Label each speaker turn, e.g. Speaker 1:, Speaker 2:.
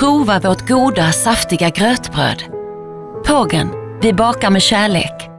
Speaker 1: Prova vårt goda, saftiga grötbröd. Pågen, vi bakar med kärlek.